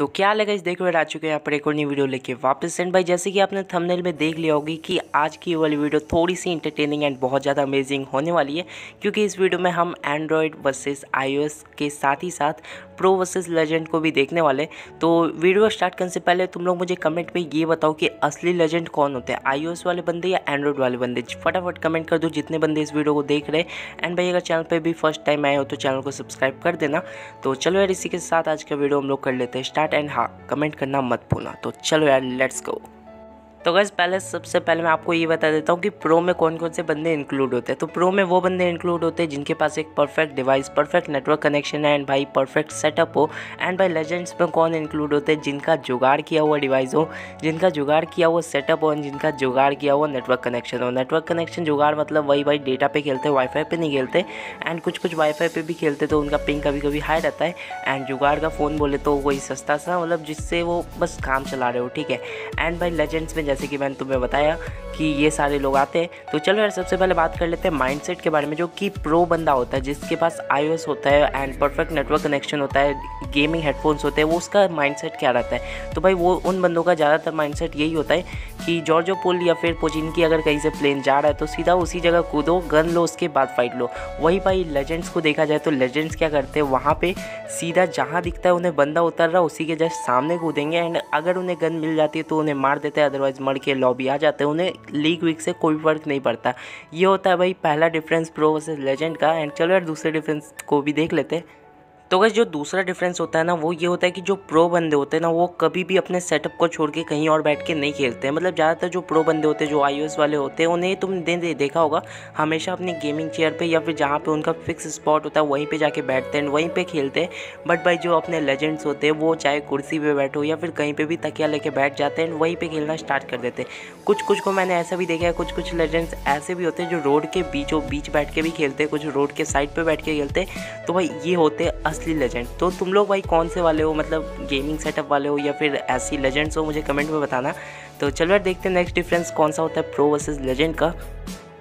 तो क्या लगा इस देखो आ चुके हैं? यहाँ पर एक और नई वीडियो लेके वापस एंड भाई, जैसे कि आपने थंबनेल में देख लिया होगी कि आज की वाली वीडियो थोड़ी सी इंटरटेनिंग एंड बहुत ज़्यादा अमेजिंग होने वाली है, क्योंकि इस वीडियो में हम एंड्रॉयड वर्सेस आईओएस के साथ ही साथ प्रो वर्सेस लेजेंड को भी देखने वाले तो वीडियो स्टार्ट करने से पहले तुम लोग मुझे कमेंट में ये बताओ कि असली लेजेंड कौन होते हैं? आई वाले बंदे या एंड्रॉइड वाले बंदे? फटाफट कमेंट कर दो, जितने बंदे इस वीडियो को देख रहे एंड भाई, अगर चैनल पर भी फ़र्स्ट टाइम आए हो तो चैनल को सब्सक्राइब कर देना। तो चलो यार, इसी के साथ आज का वीडियो हम लोग कर लेते हैं। स्टार्ट एंड हाँ कमेंट करना मत भूलना। तो चलो यार लेट्स गो तो गैस पहले, सबसे पहले मैं आपको ये बता देता हूँ कि प्रो में कौन कौन से बंदे इंक्लूड होते हैं। तो प्रो में वो बंदे इंक्लूड होते हैं जिनके पास एक perfect device perfect network connection है एंड भाई परफेक्ट सेटअप हो। एंड भाई लेजेंड्स में कौन इंक्लूड होते हैं? जिनका जुगाड़ किया हुआ डिवाइस हो, जिनका जुगाड़ किया हुआ सेटअप हो एंड जिनका जुगाड़ किया हुआ नेटवर्क कनेक्शन हो। नेटवर्क कनेक्शन जुगाड़ मतलब वही भाई डेटा पे खेलते हैं वाईफाई पे नहीं खेलते। एंड कुछ कुछ वाईफाई पे भी खेलते तो उनका पिंग कभी कभी हाई रहता है। एंड जुगाड़ का फ़ोन बोले तो वही सस्ता सा मतलब जिससे वो बस काम चला रहे हो, ठीक है। एंड भाई लेजेंड्स में जैसे कि मैंने तुम्हें बताया कि ये सारे लोग आते हैं। तो चलो यार, सबसे पहले बात कर लेते हैं माइंडसेट के बारे में, जो कि प्रो बंदा होता है, जिसके पास आई होता है एंड परफेक्ट नेटवर्क कनेक्शन होता है गेमिंग हेडफोन्स होते हैं, वो उसका माइंडसेट क्या रहता है? तो भाई, वो उन बंदों का ज़्यादातर माइंडसेट यही होता है कि जॉर्जो पुल या फिर पोचिन की अगर कहीं से प्लेन जा रहा है तो सीधा उसी जगह कूदो गन लो, उसके बाद फाइट लो। वही भाई लेजेंड्स को देखा जाए तो लेजेंड्स क्या करते हैं, वहाँ पे सीधा जहाँ दिखता है, उन्हें बंदा उतर रहा, उसी के जस्ट सामने कूदेंगे एंड अगर उन्हें गन मिल जाती है तो उन्हें मार देते हैं अदरवाइज़ मर के लॉबी आ जाते हैं, उन्हें लीग वीक से कोई फ़र्क नहीं पड़ता। ये होता है भाई, पहला डिफरेंस प्रो वर्सेस लेजेंड का एंड चलो यार, दूसरे डिफरेंस को भी देख लेते हैं। तो अगर जो दूसरा डिफरेंस होता है ना वो ये होता है कि जो प्रो बंदे होते हैं ना वो कभी भी अपने सेटअप को छोड़ के कहीं और बैठ के नहीं खेलते हैं। मतलब ज़्यादातर जो प्रो बंदे होते हैं जो आईओएस वाले होते हैं उन्हें तुम दे, दे देखा होगा हमेशा अपनी गेमिंग चेयर पे या फिर जहाँ पे उनका फिक्स स्पॉट होता है वहीं पर जाके बैठते हैं वहीं पर खेलते हैं। बट भाई जो अपने लेजेंड्स होते हैं वो चाहे कुर्सी पर बैठो या फिर कहीं पर भी तकिया लेके बैठ जाते हैं वहीं पर खेलना स्टार्ट कर देते हैं। कुछ कुछ को मैंने ऐसा भी देखा है कुछ कुछ लेजेंड्स ऐसे भी होते हैं जो रोड के बीचों बीच बैठ के भी खेलते हैं कुछ रोड के साइड पर बैठ के खेलते हैं। तो भाई ये होते हैं असली लेजेंड तो तुम लोग भाई कौन से वाले हो? मतलब गेमिंग सेटअप वाले हो या फिर ऐसी लेजेंड्स हो? मुझे कमेंट में बताना। तो चलो यार, देखते हैं नेक्स्ट डिफरेंस कौन सा होता है प्रो वर्सेज लेजेंड का।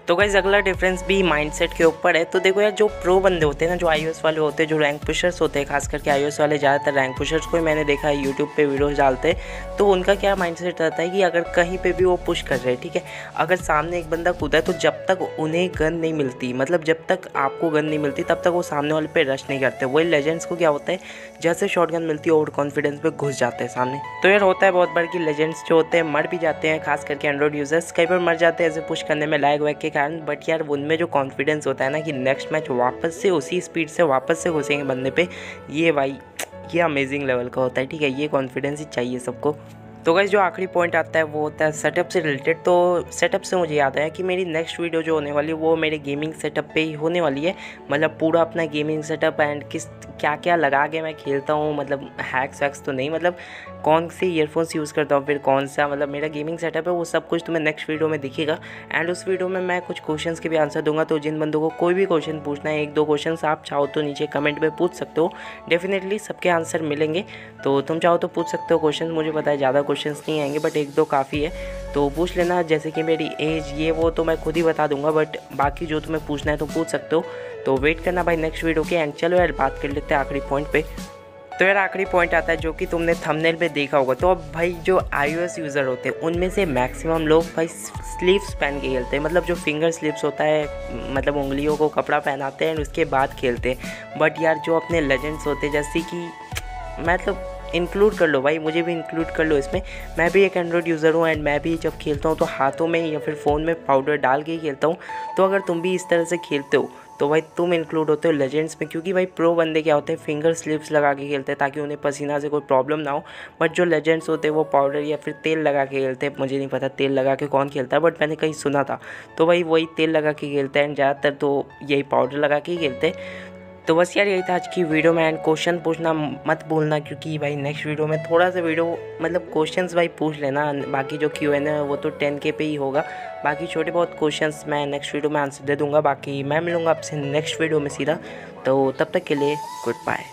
तो गाइज़ अगला डिफरेंस भी माइंडसेट के ऊपर है। तो देखो यार, जो प्रो बंदे होते हैं ना, जो आईओएस वाले होते हैं, जो रैंक पुशर्स होते हैं, खास करके आई वाले, ज़्यादातर रैंक पुशर्स को ही मैंने देखा है यूट्यूब पर वीडियोस डालते तो उनका क्या माइंडसेट रहता है कि अगर कहीं पर भी वो पुश कर रहे हैं, ठीक है? अगर सामने एक बंदा कूदा है तो जब तक उन्हें गन नहीं मिलती मतलब जब तक आपको गन नहीं मिलती, तब तक वो सामने वाले पे रश नहीं करते। वही लेजेंड्स को क्या होता है, जैसे शॉर्ट गन मिलती है ओवर कॉन्फिडेंस पे घुस जाते हैं सामने। तो यार, होता है बहुत बार कि लेजेंड्स जो होते हैं, मर भी जाते हैं, खास करके एंड्रॉइड यूज़र्स कई बार मर जाते हैं, ऐसे पुश करने में लाइक वैक के कारण बट यार उनमें जो कॉन्फिडेंस होता है ना कि नेक्स्ट मैच वापस से उसी स्पीड से वापस से घुसेंगे बंदे पे, ये भाई, ये अमेजिंग लेवल का होता है, ठीक है? ये कॉन्फिडेंस ही चाहिए सबको। तो गाइज़ जो आखिरी पॉइंट आता है, वो होता है सेटअप से रिलेटेड तो सेटअप से मुझे याद आया कि मेरी नेक्स्ट वीडियो जो होने वाली है, वो मेरे गेमिंग सेटअप पे ही होने वाली है. मतलब पूरा अपना गेमिंग सेटअप एंड किस क्या क्या लगा के मैं खेलता हूँ मतलब हैक्स वैक्स तो नहीं मतलब कौन से ईयरफोन्स यूज़ करता हूँ, फिर कौन सा मतलब मेरा गेमिंग सेटअप है, वो सब कुछ तुम्हें नेक्स्ट वीडियो में दिखेगा. एंड उस वीडियो में मैं कुछ क्वेश्चन के भी आंसर दूँगा तो जिन बंदों को कोई भी क्वेश्चन पूछना है एक दो क्वेश्चन आप चाहो तो नीचे कमेंट में पूछ सकते हो. डेफिनेटली सबके आंसर मिलेंगे. तो तुम चाहो तो पूछ सकते हो क्वेश्चन मुझे है ज़्यादा क्वेश्चन नहीं आएँगे बट एक दो काफ़ी है। तो पूछ लेना, जैसे कि मेरी एज ये वो तो मैं खुद ही बता दूँगा बट बाकी जो तुम्हें पूछना है तो पूछ सकते हो। तो वेट करना भाई नेक्स्ट वीडियो के एंड चलो यार बात कर लेते हैं आखिरी पॉइंट पे। तो यार आखिरी पॉइंट आता है जो कि तुमने थंबनेल पे देखा होगा। तो अब भाई जो आई यूज़र होते हैं, उनमें से मैक्सिमम लोग भाई स्लीव्स पहन के खेलते हैं। मतलब जो फिंगर स्लीव्स होता है मतलब उंगलियों को कपड़ा पहनाते हैं उसके बाद खेलते हैं। बट यार जो अपने लेजेंड्स होते हैं, जैसे कि मतलब इंक्लूड कर लो भाई, मुझे भी इंक्लूड कर लो इसमें। मैं भी एक एंड्रॉयड यूज़र हूँ एंड मैं भी जब खेलता हूँ तो हाथों में या फिर फ़ोन में पाउडर डाल के ही खेलता हूँ। तो अगर तुम भी इस तरह से खेलते हो तो भाई तुम इंक्लूड होते हो लेजेंड्स में, क्योंकि भाई प्रो बंदे क्या होते हैं फिंगर स्लिप्स लगा के खेलते हैं ताकि उन्हें पसीना से कोई प्रॉब्लम ना हो। बट जो लेजेंड्स होते हैं, वो पाउडर या फिर तेल लगा के खेलते हैं। मुझे नहीं पता तेल लगा के कौन खेलता है बट मैंने कहीं सुना था। तो भाई वही तेल लगा के खेलते हैं एंड ज़्यादातर तो यही पाउडर लगा के खेलते हैं। तो बस यार यही था आज की वीडियो में एंड क्वेश्चन पूछना मत भूलना, क्योंकि भाई नेक्स्ट वीडियो में थोड़ा सा वीडियो मतलब क्वेश्चंस भाई पूछ लेना, बाकी जो क्यू एन है वो तो टेन के पे ही होगा। बाकी छोटे बहुत क्वेश्चंस मैं नेक्स्ट वीडियो में आंसर दे दूँगा, बाकी मैं मिलूँगा आपसे नेक्स्ट वीडियो में सीधा। तो तब तक के लिए गुड बाय